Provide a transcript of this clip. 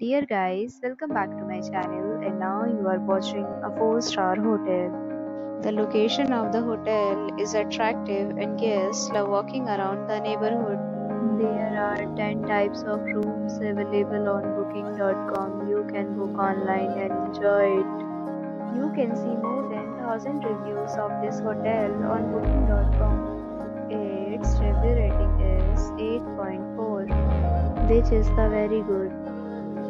Dear guys, welcome back to my channel and now you are watching a 4 star hotel. The location of the hotel is attractive and guests love walking around the neighborhood. There are 10 types of rooms available on booking.com. You can book online and enjoy it. You can see more than 1000 reviews of this hotel on booking.com. Its review rating is 8.4 which is the very good.